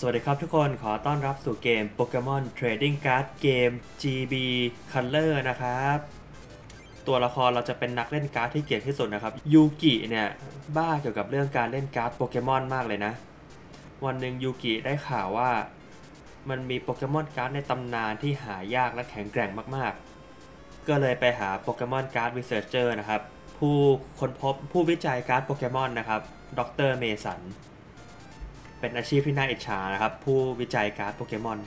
สวัสดีครับทุกคนขอต้อนรับสู่เกม Pokemon Trading Card เกม GB Color นะครับ ตัวละครเราจะเป็นนักเล่นการ์ดที่เก่งที่สุดนะครับยูกิเนี่ยบ้าเกี่ยวกับเรื่องการเล่นการ์ดโปเกมอนมากเลยนะ วันหนึ่งยูกิได้ข่าวว่า มันมีโปเกมอนการ์ดในตำนานที่หายากและแข็งแกร่งมากๆ ก็เลยไปหาโปเกมอนการ์ด researcher นะครับ ผู้ค้นพบผู้วิจัยการ์ดโปเกมอนนะครับ ดรเมสัน เป็นอาชีพที่น่าอิจฉานะครับ ผู้วิจัยการ์ดโปเกมอน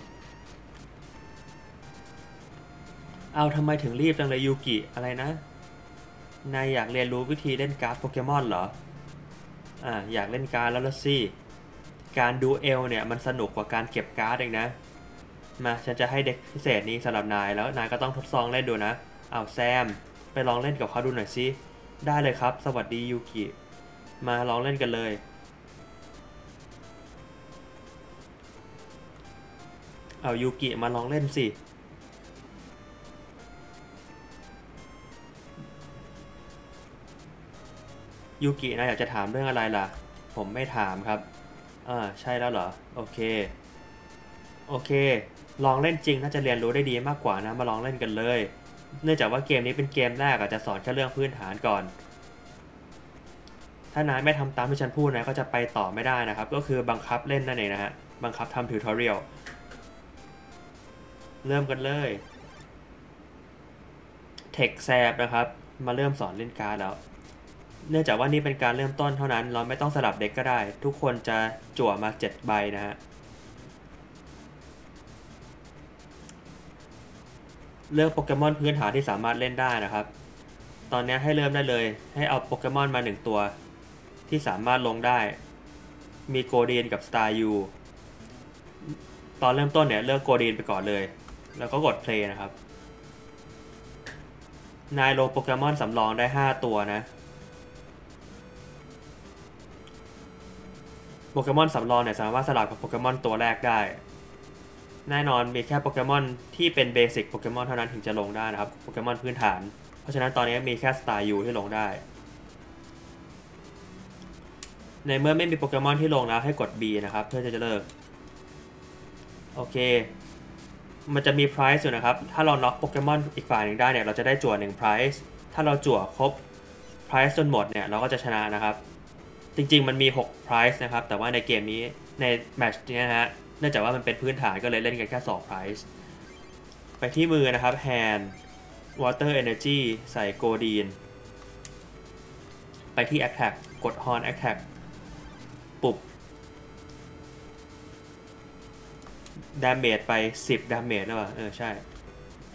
เอาทำไมถึงรีบจังเลยยูกิอะไรนะ นายอยากเรียนรู้วิธีเล่นการ์ดโปเกมอนเหรอ อ่า อยากเล่นการ์ดแล้วละสิ การ duel เนี่ยมันสนุกกว่าการเก็บการ์ดเองนะ มาฉันจะให้ deck พิเศษนี้สำหรับนายแล้วนายก็ต้องทดลองเล่นดูนะ เอาแซม ไปลองเล่นกับเขาดูหน่อยสิ ได้เลยครับ สวัสดียูกิ มาลองเล่นกันเลย เอายูกิมาลองเล่นสิยูกินะอยากจะถามเรื่องอะไรล่ะ ผมไม่ถามครับอ่าใช่แล้วเหรอ โอเค โอเค ลองเล่นจริงน่าจะเรียนรู้ได้ดีมากกว่านะ มาลองเล่นกันเลย เนื่องจากว่าเกมนี้เป็นเกมแรกอาจจะสอนแค่เรื่องพื้นฐานก่อน ถ้านายไม่ทำตามที่ฉันพูดนะก็จะไปต่อไม่ได้นะครับ ก็คือบังคับเล่นนั่นเองนะฮะ บังคับทำทิวทอเรียล เริ่มกันเลย เทคแซบนะครับ มาเริ่มสอนเล่นการ์ดแล้ว เนื่องจากว่านี่เป็นการเริ่มต้นเท่านั้น เราไม่ต้องสลับเด็กก็ได้ ทุกคนจะจั่วมา 7 ใบนะฮะ เลือกโปเกมอนพื้นฐานที่สามารถเล่นได้นะครับ ตอนนี้ให้เริ่มได้เลย ให้เอาโปเกมอนมา 1 ตัว ที่สามารถลงได้ มีโกดีนกับสตาร์ยูตอนเริ่มต้นเนี่ยเลือกโกดีนไปก่อนเลย แล้วก็กด play นะครับ นายโลโปเกมอนสำรองได้ 5 ตัวนะ โปเกมอนสำรองเนี่ยสามารถสลับกับโปเกมอนตัวแรกได้ แน่นอนมีแค่โปเกมอนที่เป็น basic โปเกมอนเท่านั้นถึงจะลงได้นะครับ โปเกมอนพื้นฐาน เพราะฉะนั้นตอนนี้มีแค่สตาร์ยูที่ลงได้ ในเมื่อไม่มีโปเกมอนที่ลงแล้วให้กด B นะครับ เพื่อที่จะเลิก โอเค มันจะมี price อยู่นะครับ ถ้าเราน็อกโปเกมอนอีกฝ่ายหนึ่งได้เนี่ย เราจะได้จั่ว1 prize ถ้าเราจั่วครบ price จนหมดเนี่ย เราก็จะชนะนะครับ จริงๆ มันมี 6 prize นะครับ แต่ว่าในเกมนี้ในแมตช์นี้นะฮะ เนื่องจากว่ามันเป็นพื้นฐานก็เลยเล่นกันแค่ 2 prize ไปที่มือนะครับ hand water energy ใส่โกลดีน ไปที่ attack กด horn attack ปุบ damage ไป 10 damage แล้วป่ะ เออ ใช่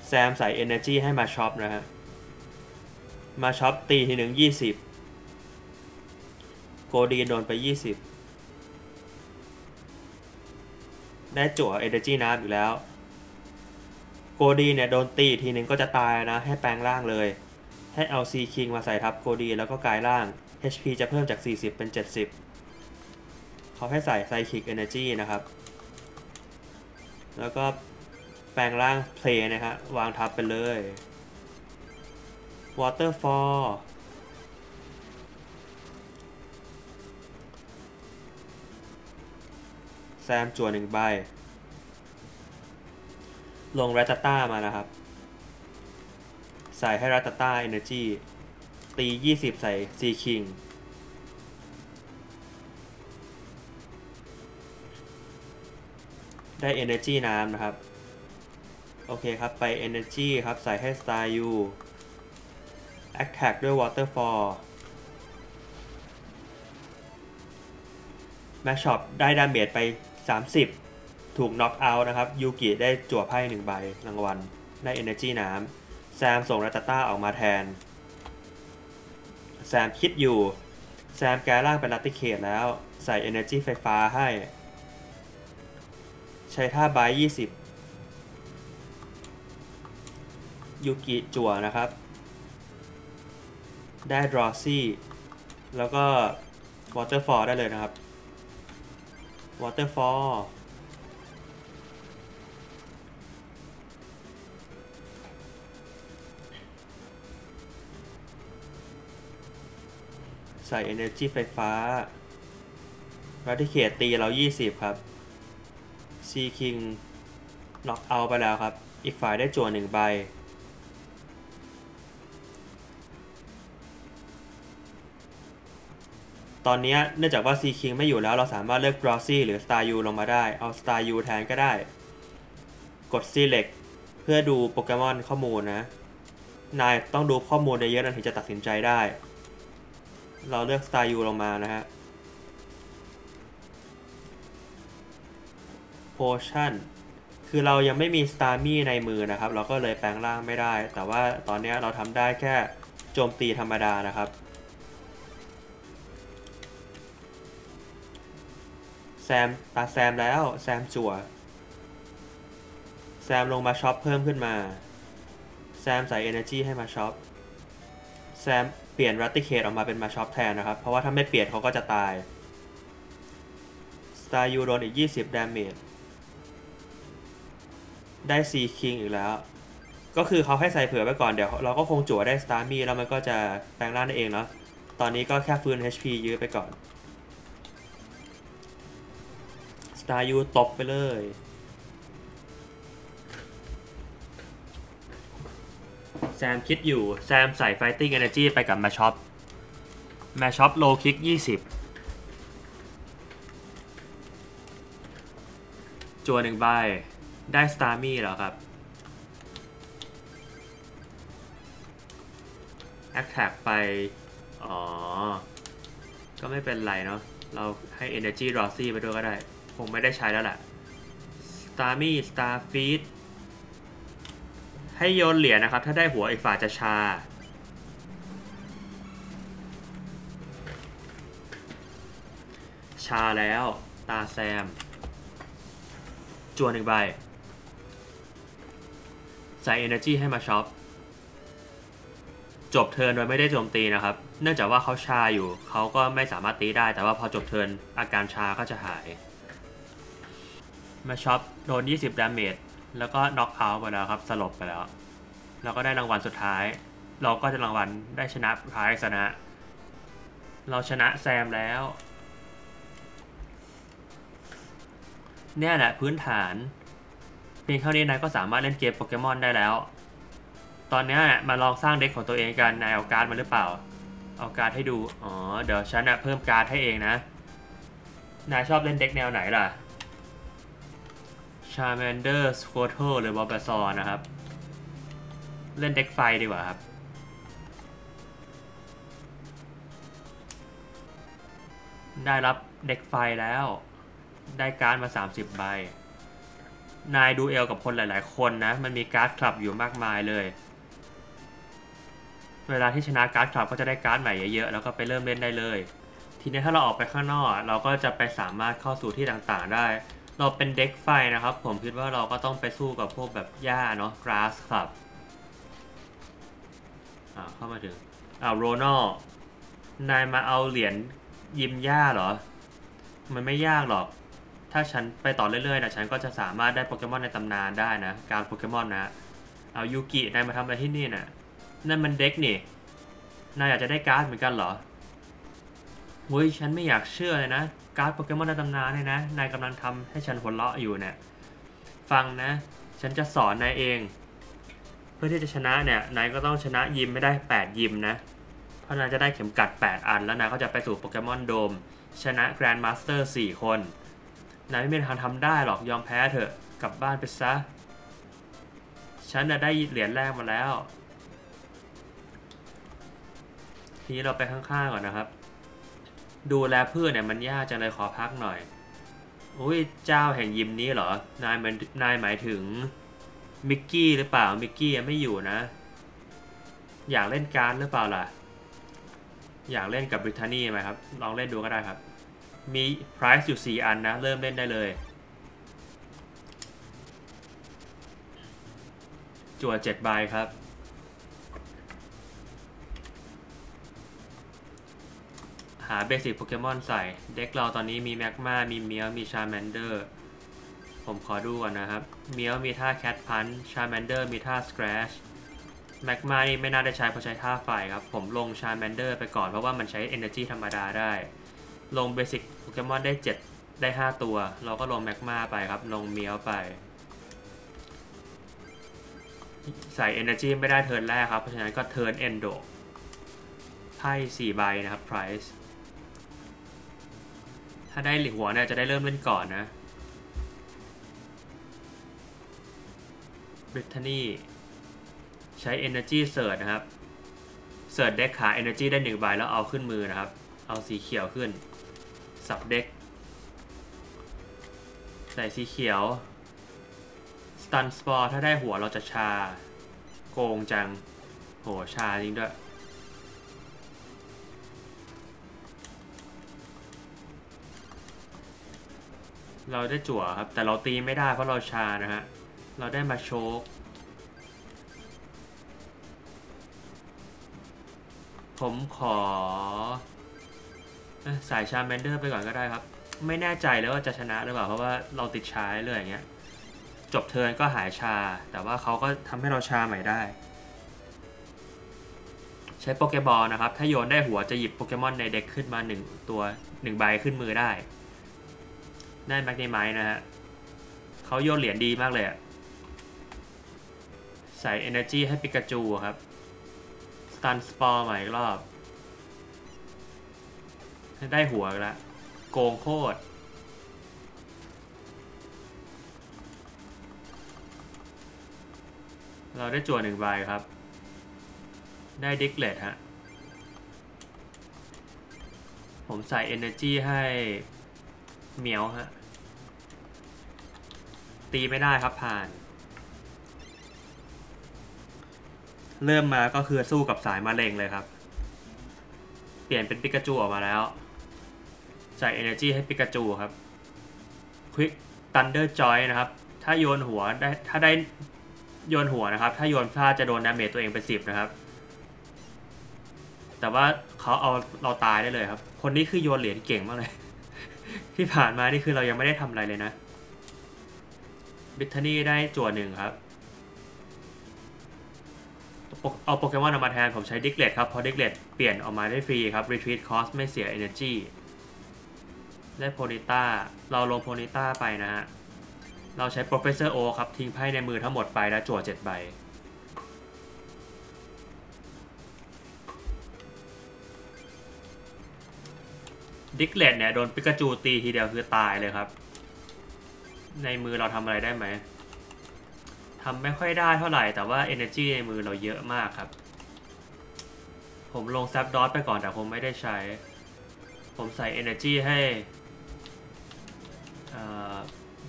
แซมใส่ Energy ให้มาช็อปนะฮะ มาช็อปตีทีหนึ่ง20 โกดีโดนไป 20 ได้จั่ว Energy น้ำอยู่แล้ว โกดีเนี่ย โดนตีทีหนึ่งก็จะตายนะ ให้แปลงร่างเลย ให้เอาซีคิงมาใส่ทับโกดีแล้วก็กลายร่าง HP จะเพิ่มจาก 40 เป็น 70 เขาให้ใส่ไซคิก Energy นะครับ แล้วก็แปลงร่างเพลนะฮะวางทับไปเลย Waterfall แซมจั่วหนึ่งใบ ลงรัตต้ามานะครับ ใส่ให้รัตต้า Energy ตี 20 ใส่ C King ได้ Energy น้ำนะครับ โอเคครับ ไป Energy ครับ ใส่ให้ Star U Attack ด้วย Waterfall มาช็อป ได้ damage ไป 30 ถูก Knock Out นะครับ ยูกิได้จั่วไพ่หนึ่งใบรางวัล ได้ Energy น้ำ แซมส่งรัตต้าออกมาแทน แซมคิดอยู่ แซมแปลงร่างเป็นรัตติเคทแล้ว ใส่ Energy ไฟฟ้าให้ ใช้ท่าบายยี่สิบยูกิจั่วนะครับ ได้ดรอซี่ แล้วก็ Waterfall ได้เลยนะครับ Waterfall ใส่ Energy ไฟฟ้ารัติเคตตีเรา 20 ครับ ซีคิงน็อกเอาไปแล้วครับ อีกฝ่ายได้จั่วหนึ่งใบ ตอนนี้เนื่องจากว่าซีคิงไม่อยู่แล้วเราสามารถเลือก Glossy หรือ Star U ลงมาได้ เอา Star U แทนก็ได้ กด Select เพื่อดูโปเกมอนข้อมูลนะ นายต้องดูข้อมูลเยอะๆนะถึงจะตัดสินใจได้ เราเลือก Star U ลงมานะฮะ Potion คือเรายังไม่มี Starmie ในมือนะครับ เราก็เลยแปลงร่างไม่ได้ แต่ว่าตอนนี้เราทำได้แค่โจมตีธรรมดานะครับ แซมตาแซมแล้ว แซมจั่ว แซมลงมาช็อปเพิ่มขึ้นมา แซมใส่ Energy ให้มาช็อป แซมเปลี่ยนรัตติเคทออกมาเป็นมาช็อปแทนนะครับ เพราะว่าถ้าไม่เปลี่ยนเขาก็จะตาย Star U โดนอีก 20 damage ได้ซีคิงอีกแล้ว ก็คือเขาให้ใส่เผื่อไว้ก่อนเดี๋ยวเราก็คงจั่วได้ Star มีแล้วมันก็จะแปลงร่างได้เองเนาะตอนนี้ก็แค่ฟื้น HP ยื้อไปก่อน Star U ตบไปเลยแซมคิดอยู่ แซมใส่ Fighting Energy ไปกับมาช็อปมาช็อป Low Kick 20 จั่วหนึ่งใบ ได้ Star มีเหรอครับ Attack ไป อ๋อ ก็ไม่เป็นไรเนาะ เราให้ Energy r o s s y ไปด้วยก็ได้ คงไม่ได้ใช้แล้วแหละ Star มี Star Feed ให้โยนเหรียญนะครับ ถ้าได้หัวอีกฝ่ายจะชา ชาแล้ว ตาแซม จวนหนึ่งใบ ใส่ Energy ให้มาช็อปจบ turn โดยไม่ได้โจมตีนะครับ เนื่องจากว่าเขาชาอยู่เขาก็ไม่สามารถตีได้ แต่ว่าพอจบ turn อาการชาก็จะหาย มาช็อปโดน 20 damage แล้วก็น็อกเอาท์ไปแล้วครับ สลบไปแล้ว เราก็ได้รางวัลสุดท้าย เราก็จะรางวัลได้ชนะพายชนะ เราชนะแซมแล้ว เนี่ยแหละพื้นฐาน เพียงเท่านี้นายก็สามารถเล่นเกมโปเกมอนได้แล้ว ตอนนี้มาลองสร้าง deck ของตัวเองกัน นายเอาการ์ดมาหรือเปล่า เอาการ์ดให้ดู อ๋อ เดี๋ยวฉันนะเพิ่มการ์ดให้เองนะ นายชอบเล่น deck แนวไหนล่ะ Charmander Squirtle หรือ Bulbasaur นะครับ เล่น deck ไฟดีกว่าครับได้รับ deck ไฟแล้ว ได้การ์ดมา 30 ใบ นายดูเอลกับคนหลาย ๆ คนนะ มันมีการ์ดคลับอยู่มากมายเลย เวลาที่ชนะการ์ดคลับก็จะได้การ์ดใหม่เยอะๆ แล้วก็ไปเริ่มเล่นได้เลย ทีนี้ถ้าเราออกไปข้างนอก เราก็จะไปสามารถเข้าสู่ที่ต่างๆ ได้ เราเป็นเด็กไฟนะครับ ผมคิดว่าเราก็ต้องไปสู้กับพวกแบบหญ้าเนาะ grass ครับอ่าเข้ามาถึงอ่าโรนัลนายมาเอาเหรียญยิมหญ้าเหรอ มันไม่ยากหรอก ถ้าฉันไปต่อเรื่อยๆนะฉันก็จะสามารถได้โปเกมอนในตำนานได้นะ การโปเกมอนนะ เอายูกินายมาทำอะไรที่นี่นะ่ะ นั่นมันเด็กนี่ นายอยากจะได้การ์ดเหมือนกันเหรอเฮ้ยฉันไม่อยากเชื่อเลยนะ การ์ดโปเกมอนในตำนานเนี่ยนะ นายกำลังทำให้ฉันหัวเราะอยู่เนี่ย ฟังนะ ฉันจะสอนนายเอง เพื่อที่จะชนะเนี่ย นายก็ต้องชนะยิมไม่ได้ 8 ยิมนะ เพราะนายจะได้เข็มกลัด 8 อัน แล้วนายก็จะไปสู่โปเกมอนโดม ชนะ Grand Master 4คน นายไม่มีทางทำได้หรอกยอมแพ้เถอะกลับบ้านไปซะ ฉันน่ะได้เหรียญแรกมาแล้ว ทีนี้เราไปข้างๆก่อนนะครับ ดูแลพืชเนี่ยมันยากจังเลยขอพักหน่อยอุ้ยเจ้าแห่งยิมนี้เหรอ นายมันนายหมายถึงมิกกี้หรือเปล่า มิกกี้ยังไม่อยู่นะ อยากเล่นการ์ดหรือเปล่าล่ะ อยากเล่นกับบริทานีไหมครับ ลองเล่นดูก็ได้ครับ มี prize อยู่ 4 อันนะ เริ่มเล่นได้เลย จั่ว7ใบครับ หา basic โปเกมอนใส่ deck เราตอนนี้มีแมกมามีเมียวมีชาแมนเดอร์ ผมขอดูก่อนนะครับ เมียวมีท่า Cat Punch ชาแมนเดอร์มีท่า Scratch แมกมานี่ไม่น่าได้ใช้เพราะใช้ท่าไฟครับ ผมลงชาแมนเดอร์ไปก่อนเพราะว่ามันใช้ Energy ธรรมดาได้ ลง basic โปเกมอนได้ได้ 5 ตัว เราก็ลงแมกมาไปครับ ลงเมียวไป ใส่ Energy ไม่ได้ turn แรกครับ เพราะฉะนั้นก็ turn end โดไพ่สี่ใบนะครับ Prize ถ้าได้หัวเนี่ยจะได้เริ่มเล่นก่อนนะ b r i t a n n y ใช้ Energy Search นะครับเสิร์ชเด็กขา Energy ได้หนึ่งใบแล้วเอาขึ้นมือนะครับ เอาสีเขียวขึ้น สับเด็ก ใส่สีเขียว Stun Spore ถ้าได้หัวเราจะชา โกงจัง โห ชาจริงด้วย เราได้จั่วครับ แต่เราตีไม่ได้เพราะเราชานะฮะ เราได้มาโชกผมขอ ใส่ชาแมนเดอร์ไปก่อนก็ได้ครับ ไม่แน่ใจเลยว่าจะชนะหรือเปล่า เพราะว่าเราติดชาเรื่อยอย่างเงี้ย จบ turn ก็หายชา แต่ว่าเขาก็ทำให้เราชาใหม่ได้ ใช้โปเกบอลนะครับ ถ้าโยนได้หัวจะหยิบโปเกมอนใน deck ขึ้นมา 1 ตัว1ใบขึ้นมือได้ ได้แมกนีไมนะฮะเขาโยนเหรียญดีมากเลยอะใส่ Energy ให้ปิกาจูครับสตันสปอร์ใหม่อีกรอบ ได้หัวแล้วโกงโคตรเราได้จั่วหนึ่งใบครับ ได้ดิกเลตฮะ ผมใส่ Energy ให้เหมียวฮะ ตีไม่ได้ครับผ่าน เริ่มมาก็คือสู้กับสายมะเร็งเลยครับ เปลี่ยนเป็นปิกาจูออกมาแล้ว ใส่ Energy ให้ปิกาจูครับ Quick Thunder Joy นะครับ ถ้าโยนหัวได้ถ้าได้โยนหัวนะครับ ถ้าโยนพลาดจะโดน damage ตัวเองไปสิบนะครับ แต่ว่าเขาเอาเราตายได้เลยครับ คนนี้คือโยนเหรียญเก่งมากเลย ที่ผ่านมานี่คือเรายังไม่ได้ทำอะไรเลยนะบิทเทนี่ได้จั่วหนึ่งครับ เอาโปเกมอนออกมาแทน ผมใช้ดิกเลตครับ เพราะดิกเลตเปลี่ยนออกมาได้ฟรีครับ Retreat Cost ไม่เสีย Energy ได้โพนิต้า เราลงโพนิต้าไปนะฮะ เราใช้ Professor O ครับ ทิ้งไพ่ในมือทั้งหมดไปแล้วจั่ว7ใบ ดิกเลตเนี่ย โดนปิกาจูตีทีเดียวคือตายเลยครับ ในมือเราทำอะไรได้ไหมทำไม่ค่อยได้เท่าไหร่แต่ว่า Energy ในมือเราเยอะมากครับ ผมลงแซับดอทไปก่อนแต่ผมไม่ได้ใช้ ผมใส่ Energy ให้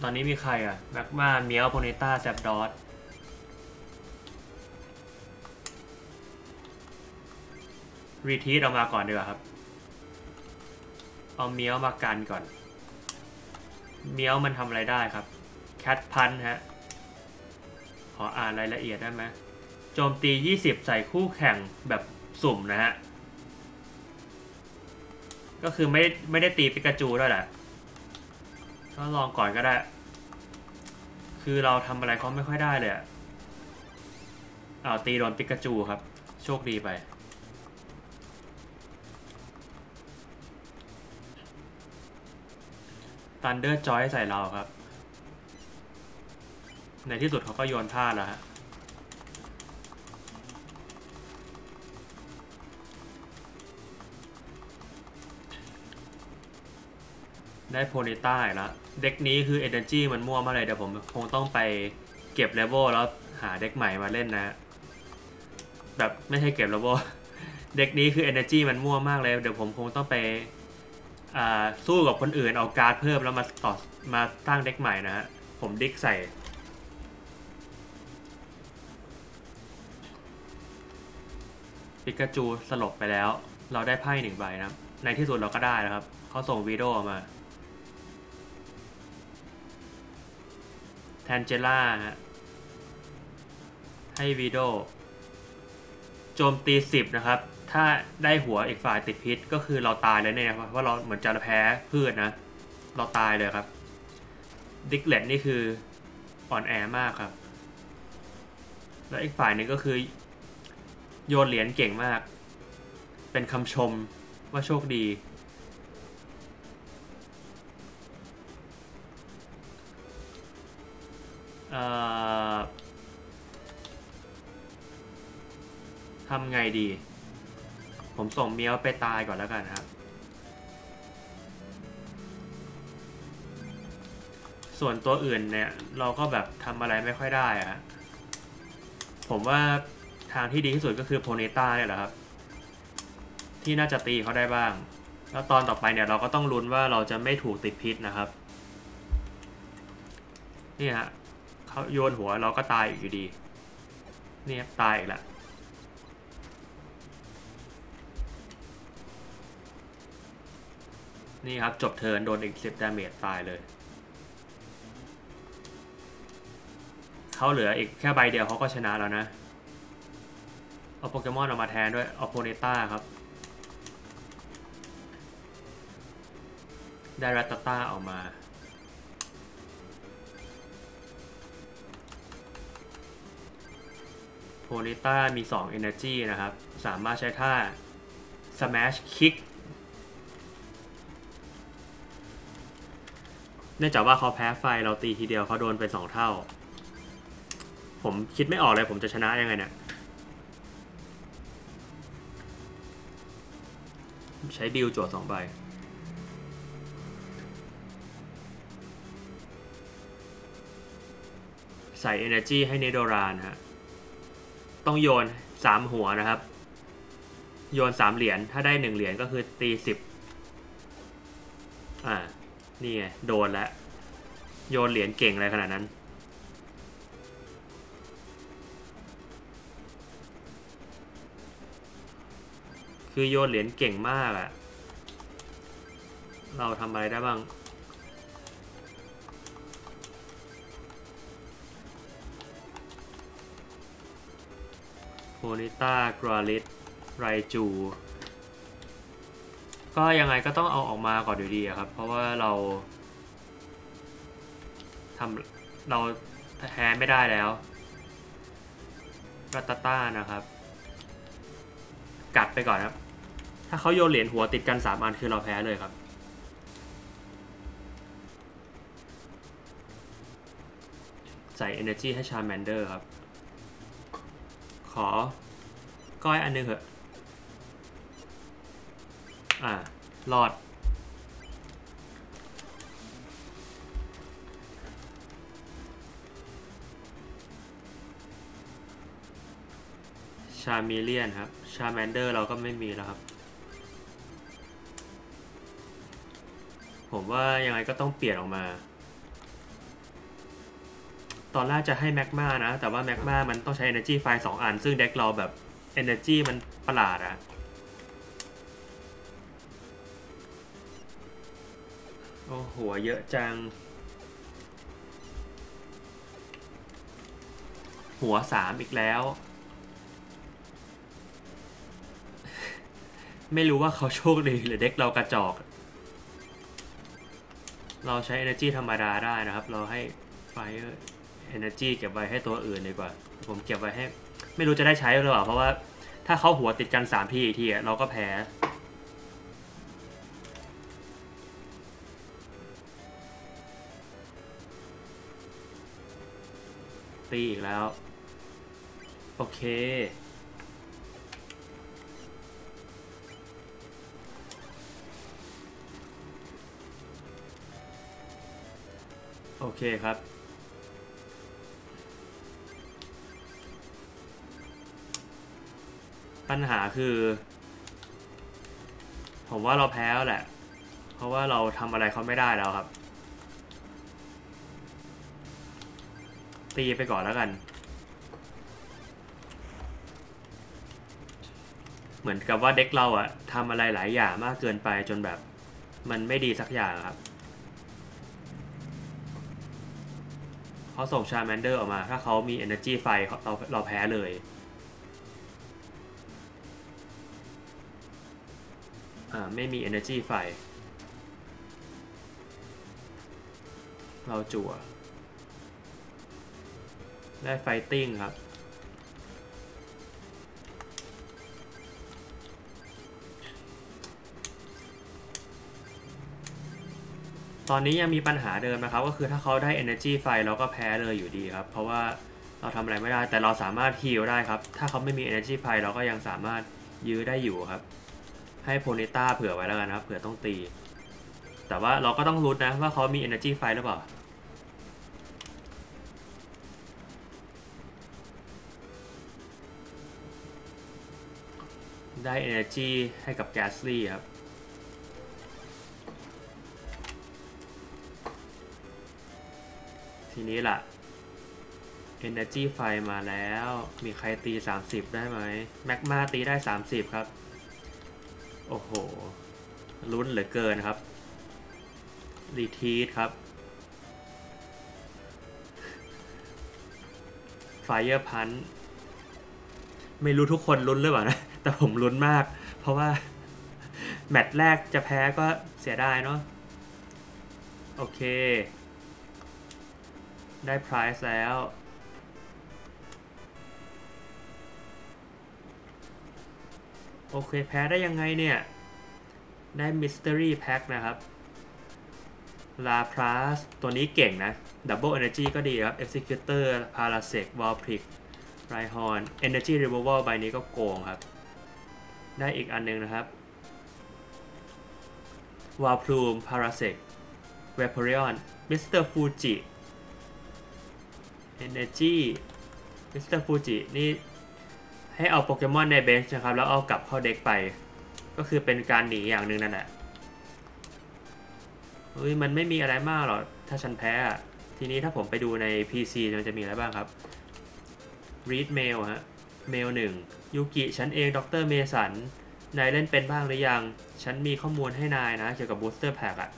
ตอนนี้มีใครอะแม็กมาเมียวโพเนต้าแซบดอทรีทีสออกมาก่อนดีกว่าครับ เอาเมียวมากันก่อน เมียวมันทำอะไรได้ครับ แคทพันฮะ ขออ่านรายละเอียดได้ไหมโจมตี 20 ใส่คู่แข่งแบบสุ่มนะฮะ ก็คือไม่ไม่ได้ตีปิกาจูด้วยแหละ ก็ลองก่อนก็ได้ คือเราทำอะไรเขาไม่ค่อยได้เลยอะอ้าวตีโดนปิกาจูครับ โชคดีไป ตันเดอร์จอยใส่เราครับ ในที่สุดเขาก็โยนพลาดแล้วฮะได้โพนิต้าอีกแล้ว deck นี้คือ Energy มันมั่วมากเลยเดี๋ยวผมคงต้องไปเก็บเลเวลแล้วหา deck ใหม่มาเล่นนะ แบบไม่ใช่เก็บ level deck นี้คือ Energy มันมั่วมากเลย เดี๋ยวผมคงต้องไปสู้กับคนอื่นเอาการ์ดเพิ่มแล้วมาต่อมาตั้งเด็กใหม่นะฮะผมดิกใส่ปิกาจูสลบไปแล้ว เราได้ไพ่หนึ่งใบนะ ในที่สุดเราก็ได้นะครับ เขาส่งวีดีโอมา แทนเจล่าให้วีโอโจมตีสิบนะครับ ถ้าได้หัวอีกฝ่ายติดพิษก็คือเราตายเลยเนี่ยเพราะเราเหมือนจะแพ้พืชนะ เราตายเลยครับ ดิกเลตนี่คืออ่อนแอมากครับ แล้วอีกฝ่ายนึงก็คือ โยนเหรียญเก่งมาก เป็นคำชมว่าโชคดี ทำไงดี ผมส่งเมียวไปตายก่อนแล้วกันครับ ส่วนตัวอื่นเนี่ย เราก็แบบทำอะไรไม่ค่อยได้อะผมว่าทางที่ดีที่สุดก็คือโพเนต้าเนี่ยแหละครับ ที่น่าจะตีเขาได้บ้าง แล้วตอนต่อไปเนี่ยเราก็ต้องลุ้นว่าเราจะไม่ถูกติดพิษนะครับ นี่ฮะ เขาโยนหัวเราก็ตายอีกอยู่ดีนี่ครับตายอีกแล้วนี่ครับ จบ turn โดนอีกสิบ damage ตายเลยเขาเหลืออีกแค่ใบเดียวเขาก็ชนะแล้วนะ เอาโปเกมอนออกมาแทนด้วย เอาโพนิต้าครับ ได้รัตตาต้าออกมา โพนิต้ามี 2 Energy นะครับ สามารถใช้ท่า Smash Kick เนื่องจากว่าเขาแพ้ไฟเราตีทีเดียวเขาโดนไป2เท่า ผมคิดไม่ออกเลยผมจะชนะยังไงเนี่ย ใช้บิลจวดสองใบใส่ Energy ให้เนโดรานฮะ ต้องโยนสามหัวนะครับ โยนสามเหรียญถ้าได้หนึ่งเหรียญก็คือตีสิบอ่า นี่ไงโดนแล้วโยนเหรียญเก่งอะไรขนาดนั้น คือโยนเหรียญเก่งมากอะเราทำอะไรได้บ้าง นิต้ากราลิสไรจู ก็ยังไงก็ต้องเอาออกมาก่อนอยู่ดีครับ เพราะว่าเราทำเราแพ้ไม่ได้แล้วรัตต้านะครับ กัดไปก่อนครับ ถ้าเขาโยนเหรียญหัวติดกันสามอันคือเราแพ้เลยครับใส่ energy ให้ชาแมนเดอร์ครับ อ ก้อยอันหนึ่งเหอะ อ่ารอด ชาเมเลียนครับ ชาแมนเดอร์เราก็ไม่มีแล้วครับ ผมว่ายังไงก็ต้องเปลี่ยนออกมา ตอนแรกจะให้แมกมานะ แต่ว่าแมกมามันต้องใช้ Energy ไฟล์2อัน ซึ่งเด็กเราแบบ Energy มันประหลาดอะโอ้หัวเยอะจัง หัวสามอีกแล้ว ไม่รู้ว่าเขาโชคดีหรือเด็กเรากระจอก เราใช้ Energy ธรรมดาได้นะครับ เราให้ Fire Energy เก็บไว้ให้ตัวอื่นดีกว่า ผมเก็บไว้ให้ ไม่รู้จะได้ใช้หรือเปล่า เพราะว่าถ้าเขาหัวติดกัน 3 ทีอีกทีอะเราก็แพ้ตีอีกแล้ว โอเค โอเคครับ ปัญหาคือ ผมว่าเราแพ้แล้วแหละ เพราะว่าเราทำอะไรเขาไม่ได้แล้วครับ ตีไปก่อนแล้วกัน เหมือนกับว่าเด็กเราอะทำอะไรหลายอย่างมากเกินไปจนแบบ มันไม่ดีสักอย่างครับเขาส่งชาแมนเดอร์ออกมา ถ้าเขามี Energy ไฟเราเราแพ้เลย อ่าไม่มี Energy ไฟ เราจั่ว ได้ fighting ครับ ตอนนี้ยังมีปัญหาเดิมนะครับ ก็คือถ้าเขาได้ energy ไฟเราก็แพ้เลยอยู่ดีครับ เพราะว่าเราทำอะไรไม่ได้แต่เราสามารถ heal ได้ครับ ถ้าเขาไม่มี energy ไฟเราก็ยังสามารถยื้อได้อยู่ครับ ให้โพนิต้าเผื่อไว้แล้วกันครับเผื่อต้องตี แต่ว่าเราก็ต้องรุ้นะว่าเขามี energy ไฟหรือเปล่าได้ energy ให้กับ Gasly ครับ ทีนี้ล่ะ Energy ไฟมาแล้ว มีใครตี 30 ได้ไหมแมกมาตีได้ 30 ครับ โอ้โหลุ้นเหลือเกินครับ รีทีทครับไฟเ r อร์พันไม่รู้ทุกคนลุ้นหรือเปล่านะ แต่ผมลุ้นมาก เพราะว่า แมตช์แรกจะแพ้ก็เสียดายเนาะโอเค ได้ prize แล้ว โอเค แพ้ได้ยังไงเนี่ย ได้ mystery pack นะครับ ลาพลาสตัวนี้เก่งนะ double energy ก็ดีครับเอ็กซิคิวเตอร์พาราเซกวอลพริกไรฮอนเอเนอร์จีรีเวอร์วอลใบนี้ก็โกงครับ ได้อีกอันนึงนะครับไวล์พลูมพาราเซกเวเพอเรียนมิสเตอร์ฟูจิ energyมิสเตอร์ฟูจินี่ ให้เอาโปเกมอนใน bench นะครับ แล้วเอากลับเข้า deck ไป ก็คือเป็นการหนีอย่างหนึ่งนั่นแหละเฮ้ยมันไม่มีอะไรมากหรอกถ้าฉันแพ้ทีนี้ถ้าผมไปดูใน PC มันจะมีอะไรบ้างครับ read mail ฮะ mail หนึ่งยูกิฉันเองดรเมสันนายเล่นเป็นบ้างหรือยัง ฉันมีข้อมูลให้นายนะ เกี่ยวกับ booster pack อะ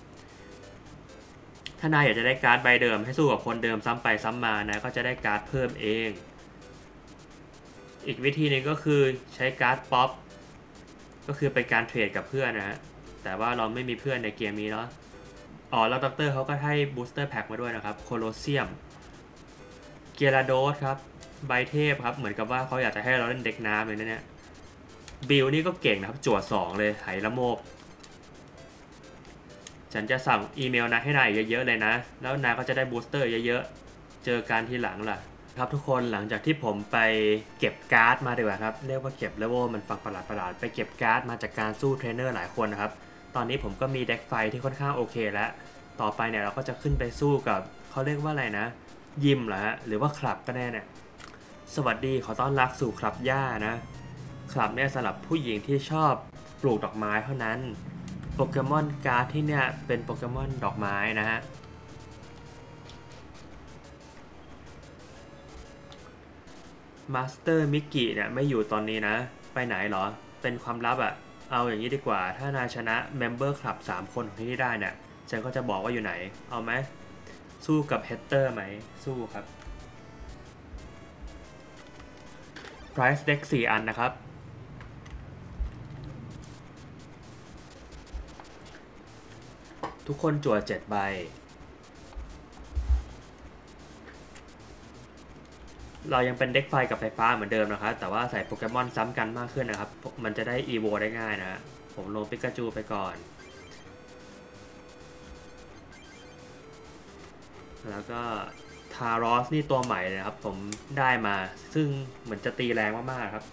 ถ้านายอยากจะได้การ์ดใบเดิมให้สู้กับคนเดิมซ้ำไปซ้ำมานะก็จะได้การ์ดเพิ่มเอง อีกวิธีหนึ่งก็คือใช้ Card Pop ก็คือเป็นการ trade กับเพื่อนนะฮะแต่ว่าเราไม่มีเพื่อนในเกมนี้เนาะอ๋อแล้วด็อกเตอร์เขาก็ให้ booster pack มาด้วยนะครับโคโลเซียมเกียราโดสครับใบเทพครับ เหมือนกับว่าเขาอยากจะให้เราเล่น deck น้ำเลยนะเนี่ยบิลนี่ก็เก่งนะครับ จั่วสองเลยไหละโมก ฉันจะส่งอีเมลนะให้นายเยอะๆเลยนะ แล้วนายก็จะได้ booster เยอะๆ เจอกันทีหลังล่ะ ครับทุกคนหลังจากที่ผมไปเก็บการ์ดมาดีกว่าครับเรียกว่าเก็บเลเวลมันฟังประหลาดประหลาดๆไปเก็บการ์ดมาจากการสู้เทรนเนอร์หลายคนนะครับตอนนี้ผมก็มี deck ไฟที่ค่อนข้างโอเคแล้ว ต่อไปเนี่ยเราก็จะขึ้นไปสู้กับเขาเรียกว่าอะไรนะ ยิมเหรอฮะหรือว่าคลับก็แน่เนี่ยสวัสดีขอต้อนรับสู่คลับหญ้านะคลับเนี่ยสำหรับผู้หญิงที่ชอบปลูกดอกไม้เท่านั้นโปเกมอนการ์ดที่เนี่ยเป็นโปเกมอนดอกไม้นะฮะ master มิกกี้เนี่ยไม่อยู่ตอนนี้นะ ไปไหนเหรอ เป็นความลับอะเอาอย่างนี้ดีกว่า ถ้านายชนะ member คลับ3คนของที่นี่ได้เนี่ยฉันก็จะบอกว่าอยู่ไหน เอาไหม สู้กับเฮตเตอร์ไหม สู้ครับ Price Deck 4 อันนะครับ ทุกคนจั่ว7ใบ เรายังเป็นเด็กไฟกับไฟฟ้าเหมือนเดิมนะครับ แต่ว่าใส่โปเกมอนซ้ำกันมากขึ้นนะครับ มันจะได้อีโวได้ง่ายนะ ผมลงปิกาจูไปก่อน แล้วก็ทารอสนี่ตัวใหม่นะครับ ผมได้มา ซึ่งเหมือนจะตีแรงมากๆครับ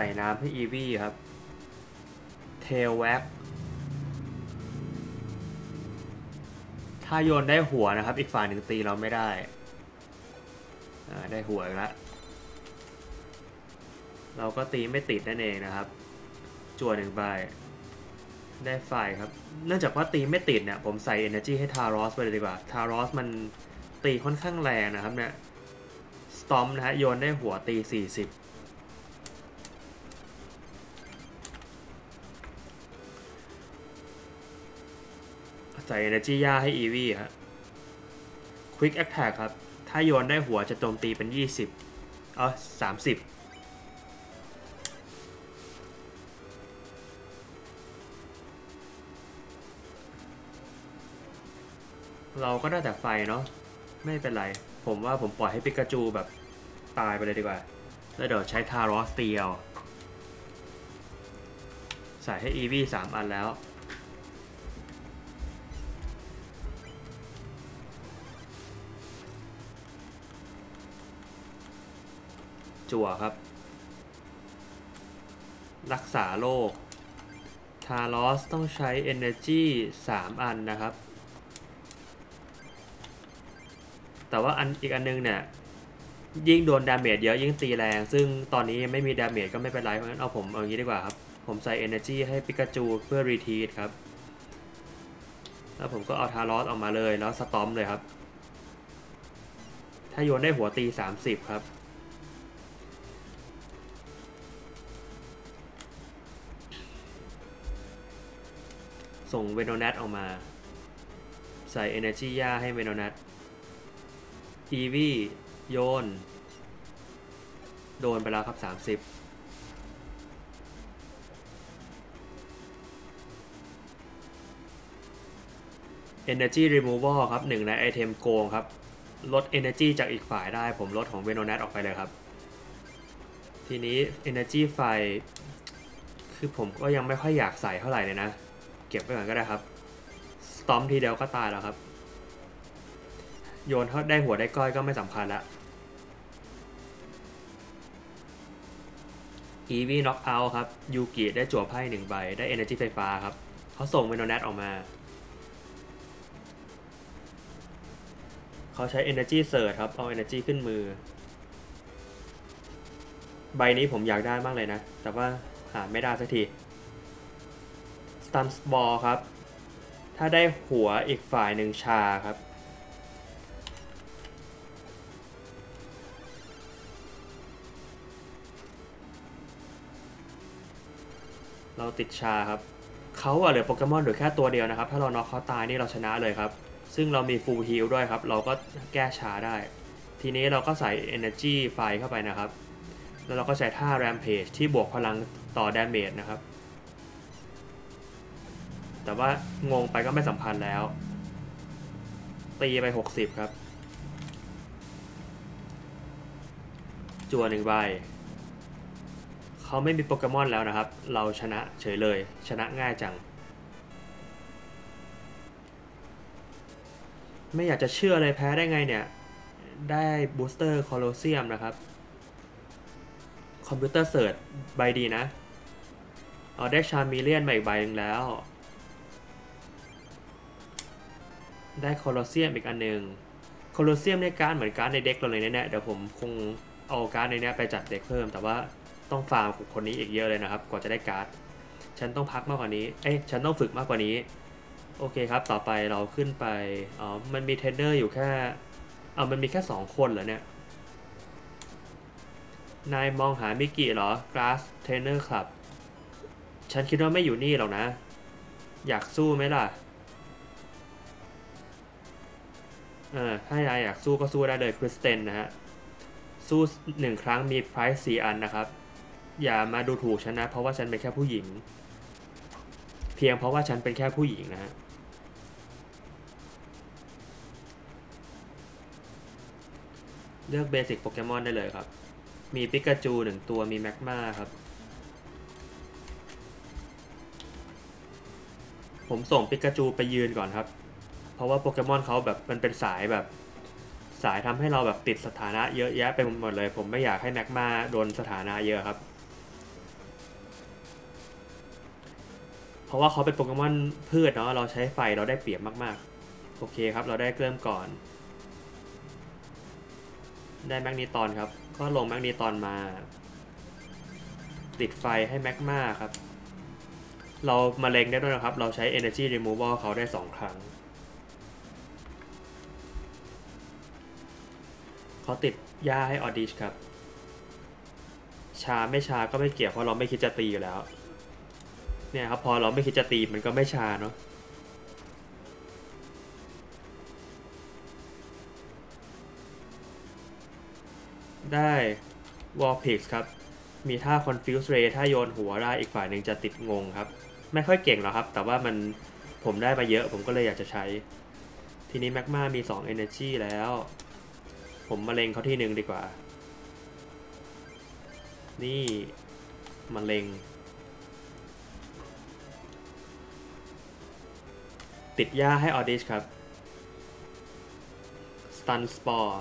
ส่น้ำให้อีวี่ครับ เทลแว็กถ้าโยนได้หัวนะครับ อีกฝ่ายหนึ่งตีเราไม่ได้ ได้หัวอีกแล้วเราก็ตีไม่ติดนั่นเองนะครับ จั่วหนึ่งใบ ได้ไฟครับ เนื่องจากว่าตีไม่ติดเนี่ย ผมใส่ Energy ให้ทารอสไปเลยดีกว่า ทารอสมันตีค่อนข้างแรงนะครับเนี่ย สตอมนะฮะ โยนได้หัวตี 40 ใส่ Energy ย่าให้ e ีวีฮะ Quick Attack ครับ ถ้าโยนได้หัวจะโจมตีเป็น 20อ๋อ30เราก็ได้แต่ไฟเนาะไม่เป็นไร ผมว่าผมปล่อยให้ปิกาจูแบบตายไปเลยดีกว่า แล้วเดี๋ยวใช้ทารอสเตียว ใส่ให้อีวีสามอันแล้ว จั่วครับ รักษาโรคทารอสต้องใช้ Energy 3 อันนะครับ แต่ว่าอันอีกอันนึงเนี่ย ยิ่งโดน damage เยอะยิ่งตีแรง ซึ่งตอนนี้ไม่มี damage ก็ไม่เป็นไรเพราะงั้นเอาผมเอางี้ดีกว่าครับ ผมใส่ Energy ให้ปิกาจูเพื่อ retreat ครับ แล้วผมก็เอาทารอสออกมาเลยแล้ว stomp เลยครับ ถ้าโยนได้หัวตี 30 ครับ ส่งเวโน n น t ออกมา ใส่ Energy ย่าให้เวโน n น t อีวีโยน โดนไปแล้วครับ 30 Energy Removal ครับหนึ่งในไอเทมโกงครับ ลด Energy จากอีกฝ่ายได้ผมลดของเวโน n น t ออกไปเลยครับ ทีนี้ Energy ไฟคือผมก็ยังไม่ค่อยอยากใส่เท่าไหร่เลยนะ เก็บไว้ก่อนก็ได้ครับสตอมทีเดียวก็ตายแล้วครับ โยนเขาได้หัวได้ก้อยก็ไม่สำคัญละอีวีน็อกเอาครับ ยูกิได้จั่วไพ่หนึ่งใบ ได้ Energy ไฟฟ้าครับเขาส่งเมโนแนทออกมาเขาใช้ Energy เสิร์ครับ เอา Energy ขึ้นมือ ใบนี้ผมอยากได้มากเลยนะ แต่ว่าหาไม่ได้สักที ตันส์บอลครับ ถ้าได้หัวอีกฝ่ายหนึ่งชาครับ เราติดชาครับ เขาอะเหลือโปเกมอนเหลือแค่ตัวเดียวนะครับ ถ้าเราน็อกเขาตายนี่เราชนะเลยครับ ซึ่งเรามีฟูลฮิลด้วยครับ เราก็แก้ชาได้ ทีนี้เราก็ใส่ Energy ไฟเข้าไปนะครับ แล้วเราก็ใช้ท่า Rampage ที่บวกพลังต่อ Damage นะครับ แต่ว่างงไปก็ไม่สำคัญแล้ว ตีไป 60 ครับ จั่วหนึ่งใบเขาไม่มีโปเกมอนแล้วนะครับ เราชนะเฉยเลย ชนะง่ายจัง ไม่อยากจะเชื่อเลยแพ้ได้ไงเนี่ย ได้ booster Colosseum นะครับ Computer Search ใบดีนะเอาได้ชามิเลียนมาอีกใบหนึ่งแล้ว ได้โคลอเซียมอีกอันหนึ่งโคลอเซียมในการเหมือนการ์ดใน deck เราเลยแน่ๆเดี๋ยวผมคงเอาการ์ดในเนี้ยไปจัด deck เพิ่ม แต่ว่าต้องฟาร์มคนนี้อีกเยอะเลยนะครับ กว่าจะได้การ์ดฉันต้องพักมากกว่านี้ เอ้ยฉันต้องฝึกมากกว่านี้ โอเคครับ ต่อไปเราขึ้นไป อ๋อ มันมีเทรนเนอร์อยู่แค่เอามันมีแค่สองคนเหรอเนี่ย นายมองหามิกิเหรอ Grass Trainer Club ฉันคิดว่าไม่อยู่นี่หรอกนะ อยากสู้ไหมล่ะ เออถ้านายอยากสู้ก็สู้ได้เลยคริสเตนนะฮะ สู้หนึ่งครั้งมีไพรส์สี่อันนะครับ อย่ามาดูถูกฉันนะ เพราะว่าฉันเป็นแค่ผู้หญิง เพียงเพราะว่าฉันเป็นแค่ผู้หญิงนะฮะเลือกเบสิกโปเกมอนได้เลยครับ มีปิกาจูหนึ่งตัว มีแมกมาครับ ผมส่งปิกาจูไปยืนก่อนครับ ราะว่าโปเกมอนเขาแบบมันเป็นสายแบบสายทำให้เราแบบติดสถานะเยอะแยะไปหมดเลย ผมไม่อยากให้แมกมาโดนสถานะเยอะครับ เพราะว่าเขาเป็นโปเกมอนพืชเนาะเราใช้ไฟเราได้เปรียบมากๆ โอเคครับ เราได้เริ่มก่อน ได้แมกนีตอนครับ ก็ลงแมกนีตอนมา ติดไฟให้แมกมาครับ เรามาเล็งได้ด้วยนะครับ เราใช้ Energy Removal เขาได้ 2 ครั้ง เขาติดย่าให้ออดิชครับ ชาไม่ชาก็ไม่เกี่ยวเพราะเราไม่คิดจะตีอยู่แล้ว เนี่ยครับพอเราไม่คิดจะตีมันก็ไม่ชาเนาะได้ w a l p i x ครับ มีท่า Confuse Ray ถ้าโยนหัวได้อีกฝ่ายหนึ่งจะติดงงครับ ไม่ค่อยเก่งหรอกครับ แต่ว่ามันผมได้มาเยอะผมก็เลยอยากจะใช้ ทีนี้แมกมามี 2 Energy แล้ว ผมมาเล็งเขาที่หนึ่งดีกว่า นี่มาเล็งติดหญ้าให้ออดิชครับ สตันสปอร์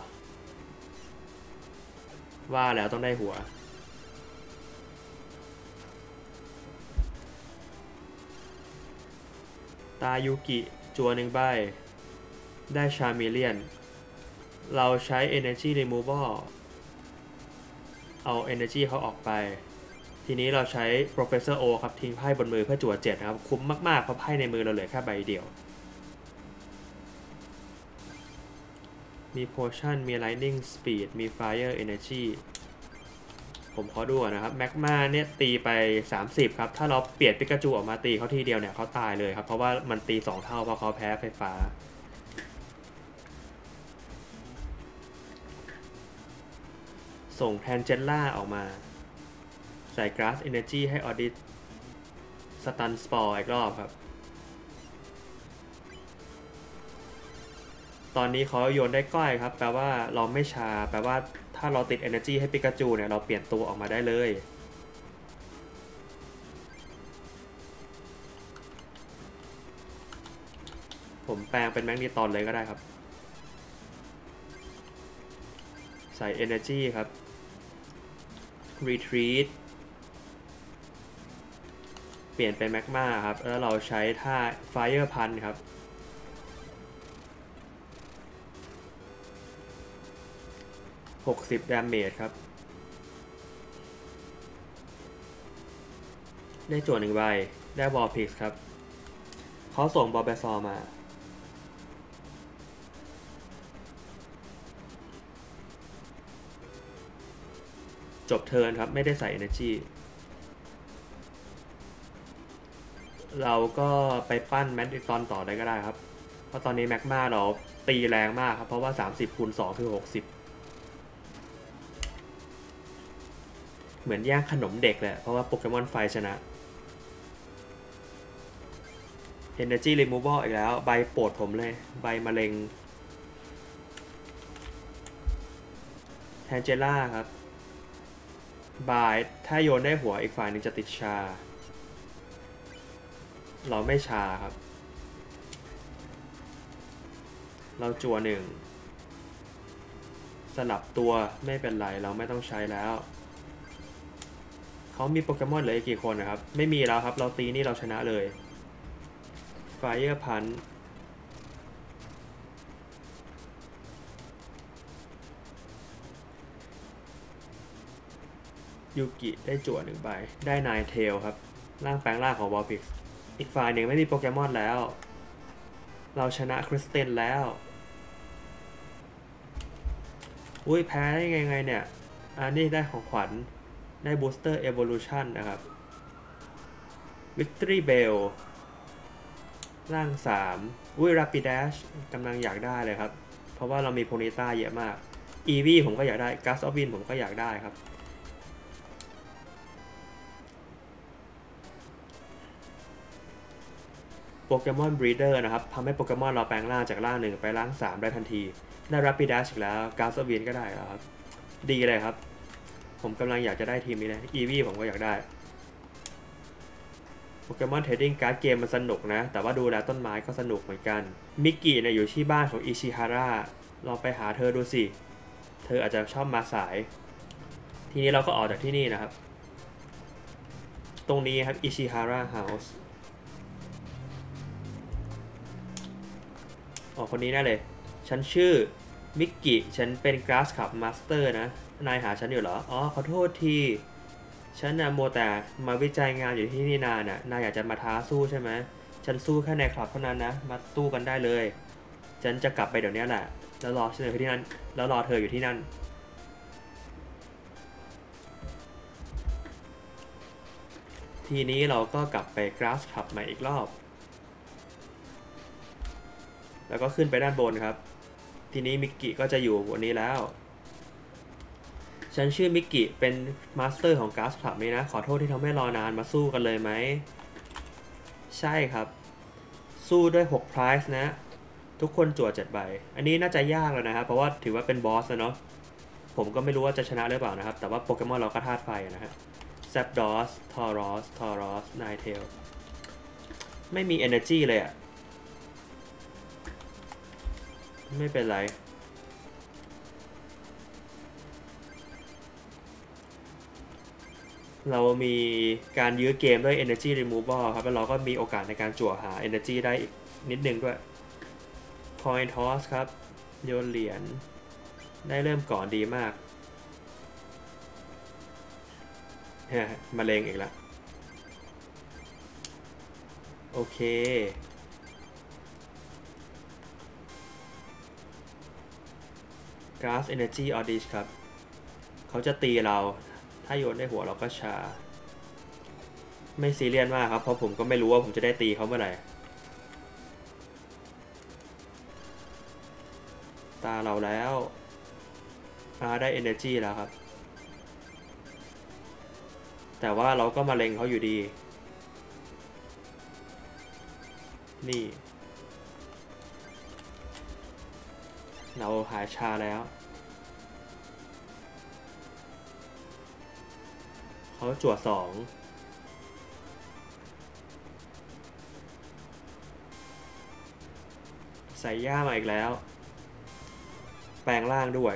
ว่าแล้วต้องได้หัว ตายุกิ จัวหนึ่งใบ ได้ชาเมเลียน เราใช้ Energy Removal เอา Energy เขาออกไป ทีนี้เราใช้ Professor O ครับ ทิ้งไพ่บนมือเพื่อจั่วเจ็ดนะครับ คุ้มมากๆ เพราะไพ่ในมือเราเหลือแค่ใบเดียว มี Potion มี Lightning Speed มี Fire Energy ผมขอดูนะครับ Magmar เนี่ยตีไป 30 ครับ ถ้าเราเปลี่ยนปิกาจูออกมาตีเขาทีเดียวเนี่ยเขาตายเลยครับ เพราะว่ามันตี 2 เท่าเพราะเขาแพ้ไฟฟ้า ส่ง Tangela ออกมา ใส่ Grass Energy ให้ Oddish Stun Spore อีกรอบครับ ตอนนี้เขาโยนได้ก้อยครับ แปลว่าเราไม่ชา แปลว่าถ้าเราติด Energy ให้ปิกาจูเนี่ย เราเปลี่ยนตัวออกมาได้เลยผมแปลงเป็นแมกนีตอนเลยก็ได้ครับ ใส่ Energy ครับ Retreat เปลี่ยนเป็นแมกมาครับ แล้วเราใช้ท่า Fire Punch ครับ60 damage ครับ ได้จั่วหนึ่งใบ ได้ Vulpix ครับ เขาส่ง Bulbasaur มา จบ turn ครับ ไม่ได้ใส่ Energy เราก็ไปปั้นแมดดิตอนต่อได้ก็ได้ครับ เพราะตอนนี้แมกมาเราตีแรงมากครับ เพราะว่า 30คูณ2คือ 60 เหมือนย่างขนมเด็กแหละ เพราะว่าโปเกมอนไฟชนะ Energy Removal อีกแล้ว ใบโปรดผมเลย ใบมะเร็งแทนเจล่าครับ บาย ถ้าโยนได้หัวอีกฝ่ายหนึ่งจะติดชา เราไม่ชาครับ เราจัวหนึ่ง สลับตัวไม่เป็นไร เราไม่ต้องใช้แล้ว เขามีโปเกมอนเหลืออีกกี่คนนะครับ ไม่มีแล้วครับ เราตีนี่เราชนะเลย Fire Punch ยูกิได้จั่วหนึ่งใบ ได้ Ninetales ครับ ร่างแปลงร่างของ Vulpix อีกฝ่ายหนึ่งไม่มีโปเกมอนแล้ว เราชนะ Kristin แล้ว อุ้ยแพ้ได้ไงไงเนี่ย อันนี้ได้ของขวัญ ได้ Booster Evolution นะครับ Victreebel ร่าง 3 อุ้ย Rapidash กำลังอยากได้เลยครับ เพราะว่าเรามี Ponyta เยอะมาก Eevee ผมก็อยากได้ Gust of Wind ผมก็อยากได้ครับ Pokemon Breeder นะครับทำให้โปเกมอนเราแปลงร่างจากร่างหนึ่งไปร่าง 3 ได้ทันที ได้ Rapidash อีกแล้ว Gust of Wind ก็ได้แล้วครับดีเลยครับ ผมกำลังอยากจะได้ทีมนี้นะอีวีผมก็อยากได้ Pokemon Trading Card Game มันสนุกนะ แต่ว่าดูแลต้นไม้ก็สนุกเหมือนกันNikki เนี่ยอยู่ที่บ้านของอิชิฮาระลองไปหาเธอดูสิ เธออาจจะชอบมาสาย ทีนี้เราก็ออกจากที่นี่นะครับ ตรงนี้ครับอิชิฮาระ House อ๋อคนนี้แน่เลย ฉันชื่อ Nikki ฉันเป็น Grass Club Master นะ นายหาฉันอยู่เหรอ อ๋อ ขอโทษที ฉันน่ะมัวแต่มาวิจัยงานอยู่ที่นี่นานน่ะ นายอยากจะมาท้าสู้ใช่ไหม ฉันสู้แค่ในคลับเท่านั้นนะ มาสู้กันได้เลย ฉันจะกลับไปเดี๋ยวนี้แหละ แล้วรอฉันอยู่ที่นั่น แล้วรอเธออยู่ที่นั่น ทีนี้เราก็กลับไป Grass Club ใหม่อีกรอบ แล้วก็ขึ้นไปด้านบนครับ ทีนี้ Nikki ก็จะอยู่บนนี้แล้ว ฉันชื่อ Nikki เป็นมาสเตอร์ของก a สคลับนี้นะ ขอโทษที่ทำให้รอนานมาสู้กันเลยไหม ใช่ครับ สู้ด้วย6 prize นะ ทุกคนจั่วเจ็ดใบ อันนี้น่าจะยากแล้วนะครับ เพราะว่าถือว่าเป็นบอสแล้วเนาะผมก็ไม่รู้ว่าจะชนะหรือเปล่านะครับ แต่ว่าโปเกมอนเราก็ธาตุไฟนะฮะ Zapdos Tauros Tauros Ninetales ไม่มี energy เลยอะ ไม่เป็นไร เรามีการยื้อเกมด้วย energy removal ครับ แล้วเราก็มีโอกาสในการจั่วหา energy ได้อีกนิดนึงด้วย coin toss ครับ โยนเหรียญ ได้เริ่มก่อนดีมากฮะมาเลงอีกแล้ว โอเค Gas Energy o d i s ครับ เขาจะตีเรา ถ้าโยนได้หัวเราก็ชา ไม่ซีเรียสมากครับ เพราะผมก็ไม่รู้ว่าผมจะได้ตีเขาเมื่อไหร่ ตาเราแล้วอาได้ energy แล้วครับ แต่ว่าเราก็มาเล็งเขาอยู่ดี นี่ เราหายชาแล้วเขาจวดสองใส่ย่ามาอีกแล้ว แปลงร่างด้วย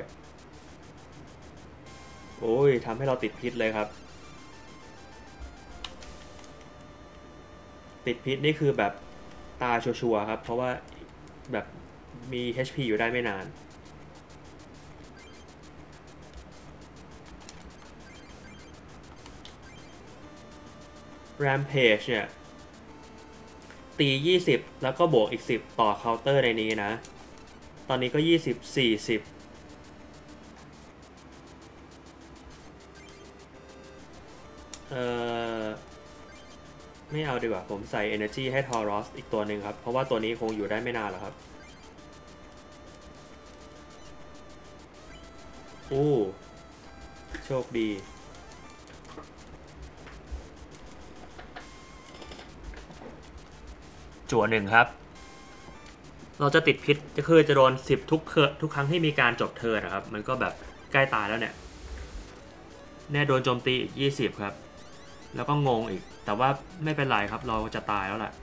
โอ้ยทำให้เราติดพิษเลยครับ ติดพิษนี่คือแบบตาชัวร์ๆครับ เพราะว่าแบบ มี HP อยู่ได้ไม่นาน Rampage เนี่ย ตี 20 แล้วก็บวกอีก 10 ต่อเคาน์เตอร์ในนี้นะ ตอนนี้ก็ 20 40เอ่อไม่เอาดีกว่า ผมใส่ Energy ให้ทอรอสอีกตัวหนึ่งครับ เพราะว่าตัวนี้คงอยู่ได้ไม่นานหรอกครับ อ้โชคดี จั่วหนึ่งครับ เราจะติดพิษจะคือจะโดนสิบทุกเคอทุกครั้งที่มีการจบเทิร์นนะครับ มันก็แบบใกล้ตายแล้วเนี่ย แน่โดนโจมตีอีกยี่สิบครับ แล้วก็งงอีก แต่ว่าไม่เป็นไรครับ เราจะตายแล้วแหละ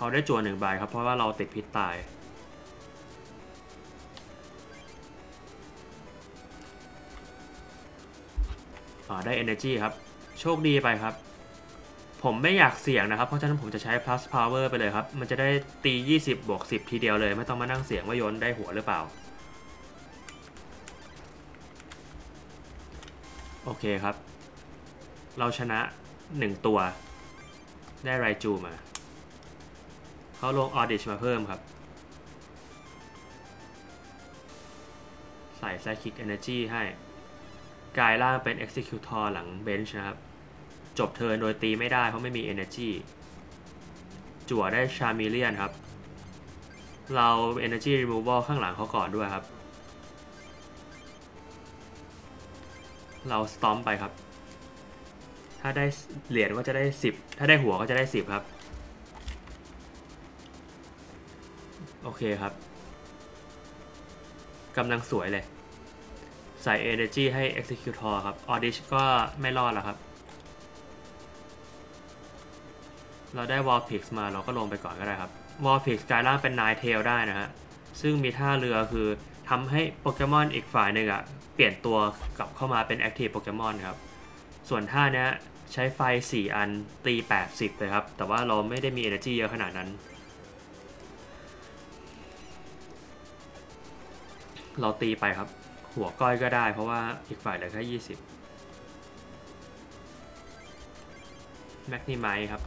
เขาได้จั่วหนึ่งใบครับเพราะว่าเราติดพิษตาย ได้ energy ครับ โชคดีไปครับ ผมไม่อยากเสี่ยงนะครับ เพราะฉะนั้นผมจะใช้ plus power ไปเลยครับ มันจะได้ตี 20 บวก 10 ทีเดียวเลย ไม่ต้องมานั่งเสี่ยงว่าโยนได้หัวหรือเปล่า โอเคครับ เราชนะ 1 ตัว ได้ไรจูมา เขาลง Audish มาเพิ่มครับ ใส่ Psychic Energy ให้ กลายร่างเป็น Executor หลังเบนช์นะครับ จบเทิร์นโดยตีไม่ได้เพราะไม่มี Energy จั่วได้ Charmeleon ครับ เรา Energy Removal ข้างหลังเขาก่อนด้วยครับ เรา Stomp ไปครับ ถ้าได้เหรียญก็จะได้ 10 ถ้าได้หัวก็จะได้ 10 ครับ โอเคครับกำลังสวยเลย ใส่ Energy ให้ Executor ครับ Audish ก็ไม่รอดแล้วครับ เราได้ Warpix มาเราก็ลงไปก่อนก็ได้ครับ Warpix กลายร่างเป็น Nine Tail ได้นะฮะ ซึ่งมีท่าเรือคือทำให้โปเกมอนอีกฝ่ายหนึ่งอะเปลี่ยนตัวกลับเข้ามาเป็น Active โปเกมอนครับ ส่วนท่านี้ใช้ไฟ 4 อันตี 80 เลยครับ แต่ว่าเราไม่ได้มี Energy เยอะขนาดนั้น เราตีไปครับ หัวก้อยก็ได้ เพราะว่าอีกฝ่ายเหลือแค่ยี่สิบแมกนีไมครับ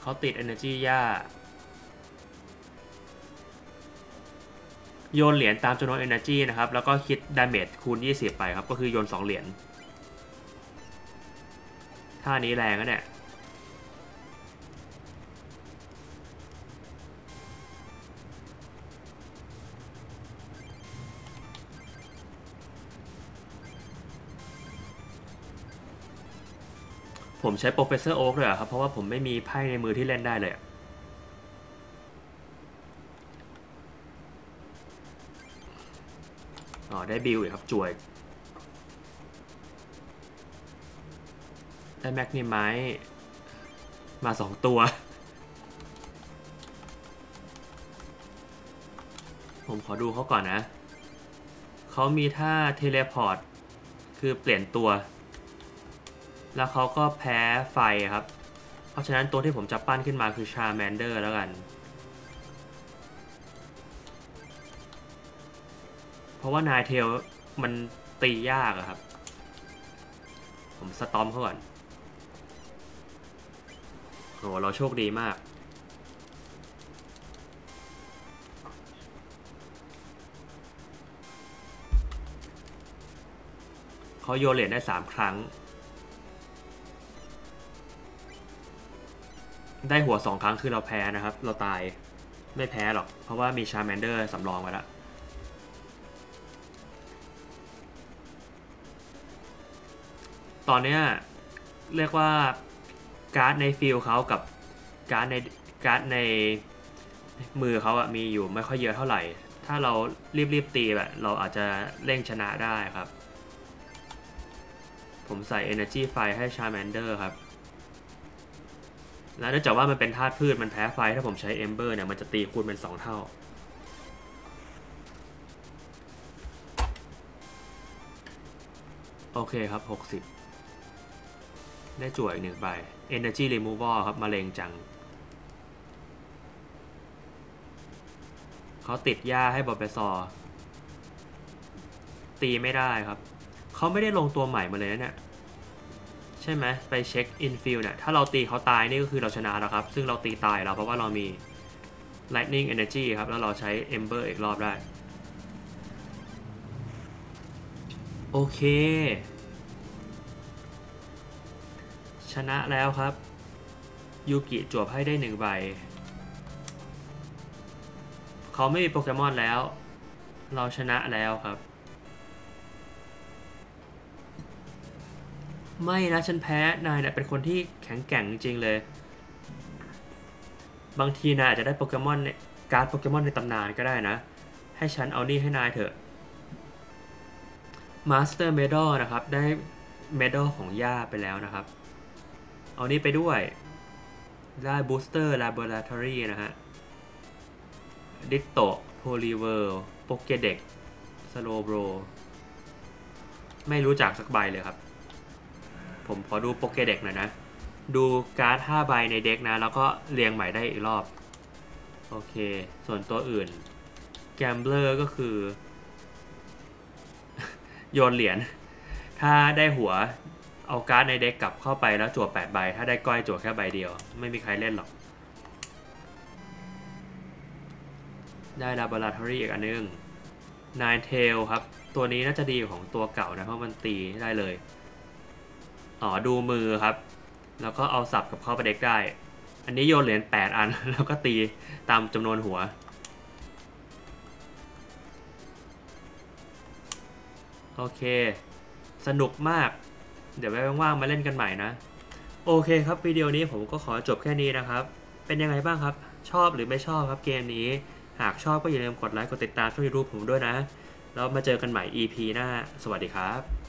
เขาติด Energy ย่า โยนเหรียญตามจำนวน Energy นะครับ แล้วก็คิด Damage คูณ 20 ไปครับ ก็คือโยน 2 เหรียญท่านี้แรงนะเนี่ย ผมใช้ Professor Oak เลยเหรอครับ เพราะว่าผมไม่มีไพ่ในมือที่เล่นได้เลยอ๋อ ได้บิลอีกครับจวย ได้ Magnemite มาสองตัว ผมขอดูเขาก่อนนะ เขามีท่า Teleport คือเปลี่ยนตัว แล้วเขาก็แพ้ไฟครับ เพราะฉะนั้นตัวที่ผมจะปั้นขึ้นมาคือ Charmander แล้วกัน เพราะว่า Ninetalesมันตียากอะครับ ผมสตอมเขาก่อนโหเราโชคดีมาก เขาโยเหรียญได้สามครั้ง ได้หัวสองครั้งคือเราแพ้นะครับ เราตายไม่แพ้หรอก เพราะว่ามีชาแมนเดอร์สำรองไว้แล้วตอนเนี้ยเรียกว่าการ์ดใน field เขากับการ์ดในการ์ดในมือเขาอะมีอยู่ไม่ค่อยเยอะเท่าไหร่ ถ้าเรารีบๆตีแบบเราอาจจะเร่งชนะได้ครับ ผมใส่ Energy ไฟให้ Charmander ครับ แล้วเนื่องจากว่ามันเป็นธาตุพืชมันแพ้ไฟ ถ้าผมใช้ Ember เนี่ยมันจะตีคูณเป็น 2 เท่า โอเคครับ 60 ได้จั่วอีกหนึ่งใบ Energy Removal ครับมะเร็งจัง เขาติดหญ้าให้ Bulbasaur ตีไม่ได้ครับ เขาไม่ได้ลงตัวใหม่มาเลยนะเนี่ย ใช่ไหมไป check in field เนี่ยถ้าเราตีเขาตายนี่ก็คือเราชนะแล้วครับ ซึ่งเราตีตายเราเพราะว่าเรามี Lightning Energy ครับ แล้วเราใช้ Ember อีกรอบได้ โอเค ชนะแล้วครับ ยูกิจวบให้ได้หนึ่งใบ เขาไม่มีโปเกมอนแล้ว เราชนะแล้วครับ ไม่นะฉันแพ้นายเนี่ยเป็นคนที่แข็งแกร่งจริงๆเลย บางทีนายอาจจะได้โปเกมอนเนี่ยการ์ดโปเกมอนในตำนานก็ได้นะ ให้ฉันเอานี่ให้นายเถอะ Master Medal นะครับ ได้ Medal ของย่าไปแล้วนะครับ เอานี่ไปด้วย ได้ Booster Laboratory นะฮะ Ditto Poliwhirl Pokedex Slowbro ไม่รู้จักสักใบเลยครับ ผมขอดู Pokedex หน่อยนะ ดูการ์ด5ใบใน deck นะ แล้วก็เรียงใหม่ได้อีกรอบ โอเค ส่วนตัวอื่น Gambler ก็คือ โยนเหรียญ ถ้าได้หัวเอาการ์ดใน deck กลับเข้าไปแล้วจั่ว8ใบ ถ้าได้ก้อยจั่วแค่ใบเดียว ไม่มีใครเล่นหรอก ได้ลาบ o ราทอรี่อีกอันนึง Ninetales ครับ ตัวนี้น่าจะดีของตัวเก่านะ เพราะมันตีได้เลย อ๋อดูมือครับ แล้วก็เอาสับกับเข้าไปเด็กได้ อันนี้โยนเหรียญ8อัน แล้วก็ตีตามจำนวนหัว โอเค สนุกมาก เดี๋ยวไว้ว่างๆมาเล่นกันใหม่นะ โอเคครับวิดีโอนี้ผมก็ขอจบแค่นี้นะครับ เป็นยังไงบ้างครับ ชอบหรือไม่ชอบครับเกมนี้ หากชอบก็อย่าลืมกดไลค์กดติดตามช่องยูทูบผมด้วยนะ แล้วมาเจอกันใหม่ EP หน้า สวัสดีครับ